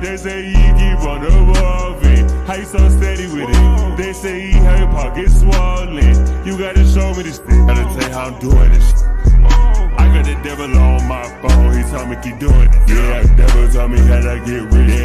They say he keep on evolving. How you so steady with it? They say he have your pocket swollen. You gotta show me this thing. Gotta tell you how I'm doing this. I got the devil on my phone. He tell me keep doing it. Yeah, devil tell me how to get rid it.